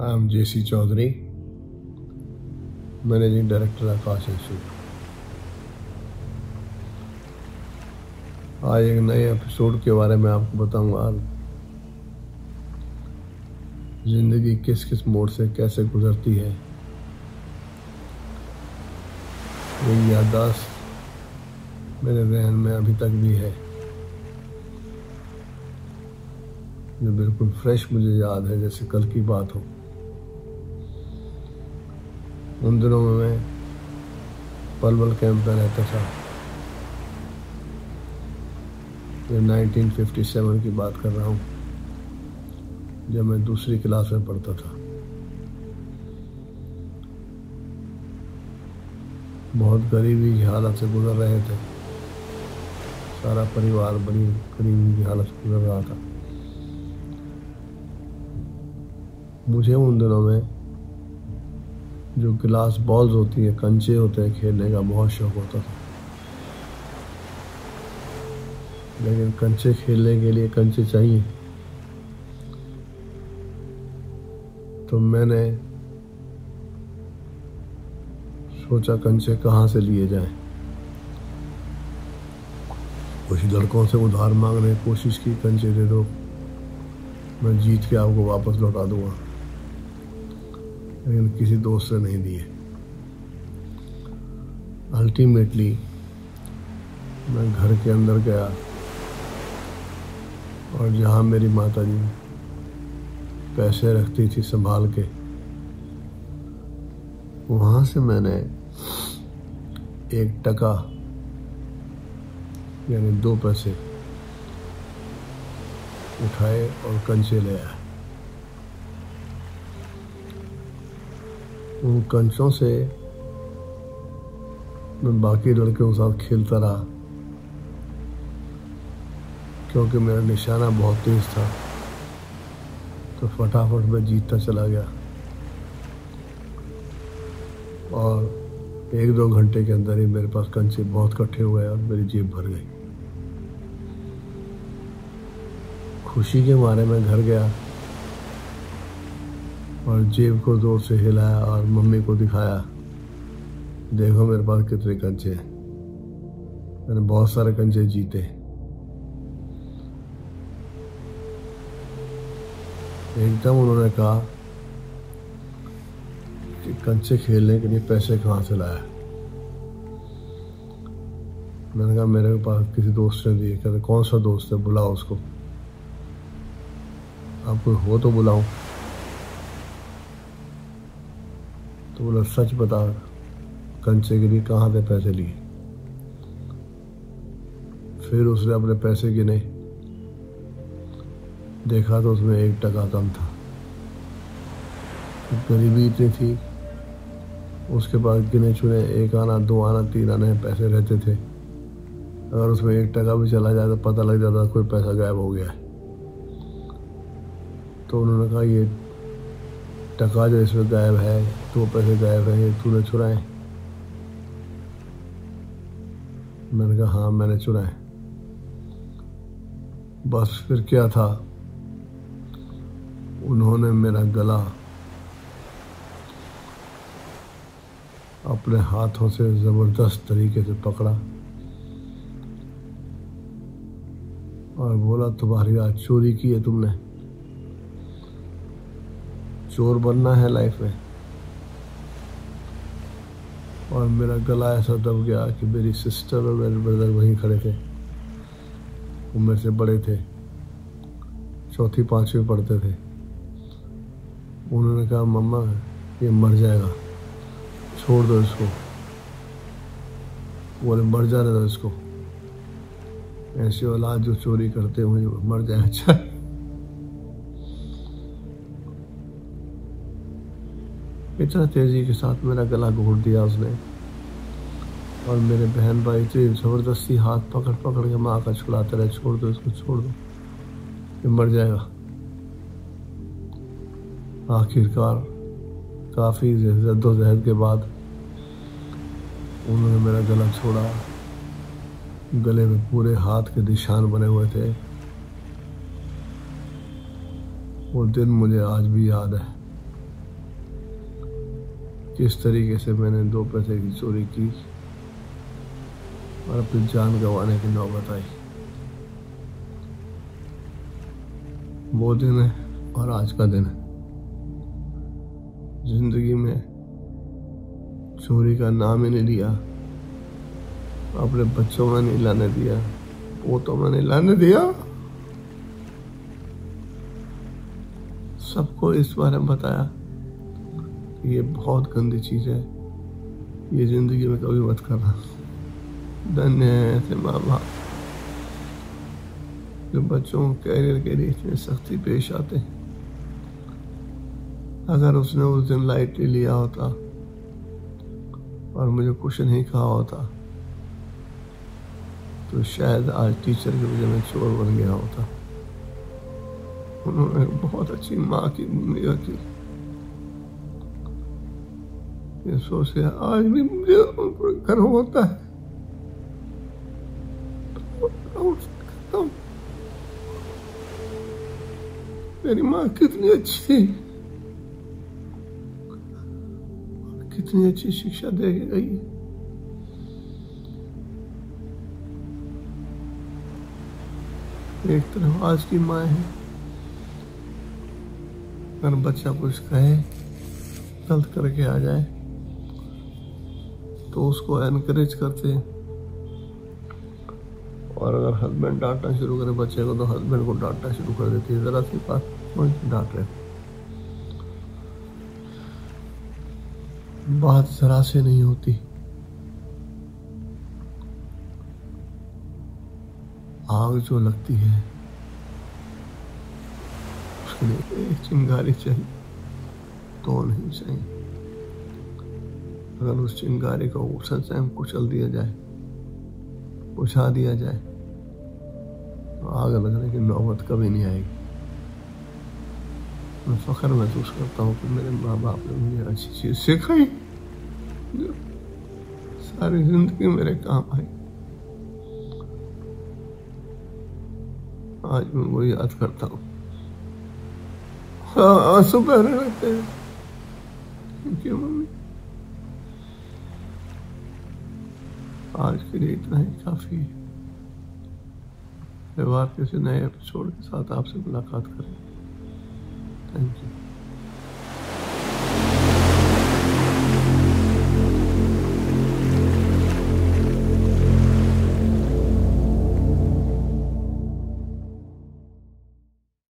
I am J C Chaudhary, managing director Aakash institute आज एक नए एपिसोड के बारे में आपको बताऊँगा ज़िंदगी किस किस मोड़ से कैसे गुजरती है? ये याददाश्त मेरे जहन में अभी तक भी है। जो बिल्कुल फ्रेश मुझे याद है, जैसे कल की बात हो। उन दिनों में मैं पलवल कैंप में रहता था। ये 1957 की बात कर रहा हूँ, जब मैं दूसरी क्लास में पढ़ता था। बहुत गरीबी की हालत से गुजर रहे थे। सारा परिवार बड़ी गरीबी की हालत से गुजर रहा था। मुझे उन दिनों में जो गिलास बॉल्स होती है, कंचे होते हैं, खेलने का बहुत शौक होता था। लेकिन कंचे खेलने के लिए कंचे चाहिए। तो मैंने सोचा कंचे कहाँ से लिए जाए। कुछ लड़कों से उधार मांगने की कोशिश की, कंचे दे दो। मैं जीत के आपको वापस लौटा दूँगा। लेकिन किसी दोस्त से नहीं दिए। अल्टीमेटली मैं घर के अंदर गया और जहाँ मेरी माता जी पैसे रखती थी संभाल के, वहाँ से मैंने एक टका, यानी दो पैसे उठाए और कंचे ले आए। उन कंचों से मैं बाकी लड़कियों के साथ खेलता रहा, क्योंकि मेरा निशाना बहुत तेज था। तो फटाफट मैं जीतता चला गया। और एक दो घंटे के अंदर ही मेरे पास कंचे बहुत इकट्ठे हुए और मेरी जेब भर गई। खुशी के मारे मैं घर गया। और जेब को ज़ोर से हिलाया और मम्मी को दिखाया, देखो मेरे पास कितने कंचे मैंने बहुत सारे कंचे जीते एकदम उन्होंने कहा कि कंचे खेलने के लिए पैसे कहाँ से लाया। मैंने कहा, मेरे पास किसी दोस्त ने दिए। कहते कौन सा दोस्त है? बुलाओ उसको। आप कोई हो तो बुलाओ। तो बोला, सच बता कंचे के लिए कहाँ थे पैसे लिए? फिर उसने अपने पैसे गिने। देखा तो उसमें एक टका कम था। गरीबी इतनी थी, उसके पास गिने चुने एक आना, दो आना, तीन आने पैसे रहते थे। अगर उसमें एक टका भी चला जाए तो पता लग जाता कोई पैसा गायब हो गया है। तो उन्होंने कहा, ये टका जो इसमें गायब है दो पैसे गायब है, ये तूने चुराए मैंने कहा हाँ मैंने चुराए बस फिर क्या था? उन्होंने मेरा गला अपने हाथों से ज़बरदस्त तरीके से पकड़ा और बोला, तुम्हारी आज चोरी की है तुमने। चोर बनना है लाइफ में। और मेरा गला ऐसा दब गया कि मेरी सिस्टर और मेरे ब्रदर वहीं खड़े थे। वो मेरे से बड़े थे। चौथी, पांचवी पढ़ते थे। उन्होंने कहा, मम्मा, ये मर जाएगा। छोड़ दो इसको। बोले, मर जाने दो इसको। ऐसे औलाद जो चोरी करते हुए मर जाए। अच्छा। इतना तेज़ी के साथ मेरा गला घोट दिया उसने। और मेरे बहन भाई इतनी ज़बरदस्ती हाथ पकड़ पकड़ के माँ का छुड़ाते रहे, छोड़ दो इसको, छोड़ दो। ये मर जाएगा। आखिरकार काफ़ी जद्दोजहद के बाद उन्होंने मेरा गला छोड़ा। गले में पूरे हाथ के निशान बने हुए थे। वो दिन मुझे आज भी याद है। किस तरीके से मैंने दो पैसे की चोरी की और अपनी जान गंवाने की नौबत आई। वो दिन है और आज का दिन है। ज़िंदगी में चोरी का नाम ही नहीं लिया, अपने बच्चों में नहीं लाने दिया, पोतों में नहीं लाने दिया। सबको इस बारे में बताया। ये बहुत गंदी चीज़ है। ये ज़िंदगी में कभी मत करना। धन्य है ऐसे माँ बाप जो बच्चों कैरियर के लिए इतने सख्ती पेश आते हैं। अगर उसने उस दिन लाइटली लिया होता और मुझे कुछ नहीं कहा होता तो शायद आज टीचर की वजह में चोर बन गया होता। उन्होंने बहुत अच्छी माँ की भूमिका की। ये सोचे, आज भी मुझे घर होता है। मेरी माँ कितनी अच्छी थी। कितनी अच्छी शिक्षा दे गई। एक तरफ़ आज की माँ है। अगर बच्चा कुछ कहे गलत करके आ जाए। तो उसको एनकरेज करते और अगर हस्बैंड डांटना शुरू करे, बच्चे को तो हस्बैंड को डांटना शुरू कर देती है। जरा सी बात डांट रहे बात जरा से नहीं होती। आग जो लगती है, उसके लिए चिंगारी चाहिए तो नहीं चाहिए। अगर उस चिंगारी को उछल से कुचल दिया जाए, बुझा दिया जाए तो आग लगने की नौबत कभी नहीं आएगी। मैं फख्र महसूस करता हूँ कि मेरे माँ बाप ने मुझे अच्छी चीज़ सिखाई। जो सारी ज़िंदगी मेरे काम आई। आज मैं वो याद करता हूँ। हाँ आँसू बहने लगते हैं। क्यों मम्मी आज के लिए इतना ही काफ़ी है। व्यवहार किसी नए एपिसोड के साथ आपसे मुलाकात करें थैंक यू